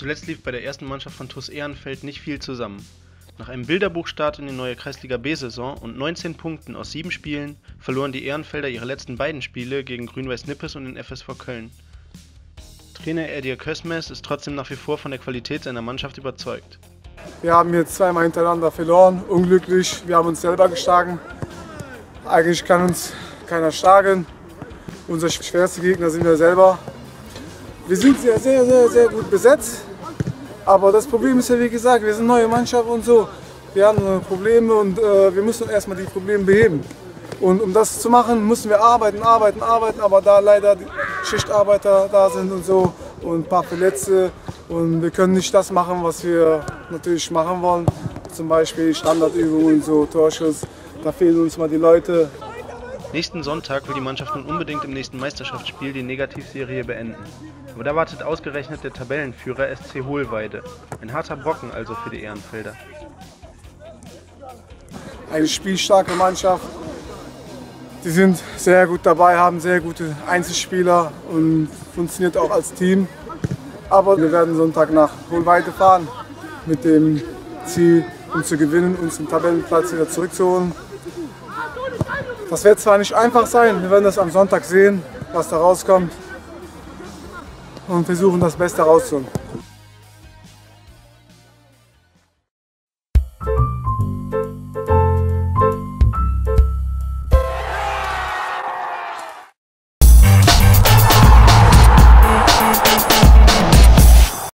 Zuletzt lief bei der ersten Mannschaft von TuS Ehrenfeld nicht viel zusammen. Nach einem Bilderbuchstart in die neue Kreisliga B-Saison und 19 Punkten aus sieben Spielen verloren die Ehrenfelder ihre letzten beiden Spiele gegen Grün-Weiß Nippes und den FSV Köln. Trainer Edir Kösmes ist trotzdem nach wie vor von der Qualität seiner Mannschaft überzeugt. Wir haben jetzt zweimal hintereinander verloren, unglücklich. Wir haben uns selber geschlagen. Eigentlich kann uns keiner schlagen. Unser schwerster Gegner sind wir selber. Wir sind sehr, sehr, sehr, sehr gut besetzt. Aber das Problem ist ja, wie gesagt, wir sind neue Mannschaft und so. Wir haben Probleme und äh, wir müssen erstmal die Probleme beheben. Und um das zu machen, müssen wir arbeiten, arbeiten, arbeiten. Aber da leider die Schichtarbeiter da sind und so und ein paar Verletzte und wir können nicht das machen, was wir natürlich machen wollen. Zum Beispiel Standardübungen, so Torschuss. Da fehlen uns mal die Leute. Nächsten Sonntag will die Mannschaft nun unbedingt im nächsten Meisterschaftsspiel die Negativserie beenden. Aber da wartet ausgerechnet der Tabellenführer SC Hohlweide. Ein harter Brocken also für die Ehrenfelder. Eine spielstarke Mannschaft. Die sind sehr gut dabei, haben sehr gute Einzelspieler und funktioniert auch als Team. Aber wir werden Sonntag nach Hohlweide fahren mit dem Ziel, um zu gewinnen, uns den Tabellenplatz wieder zurückzuholen. Das wird zwar nicht einfach sein, wir werden das am Sonntag sehen, was da rauskommt und versuchen das Beste rauszuholen.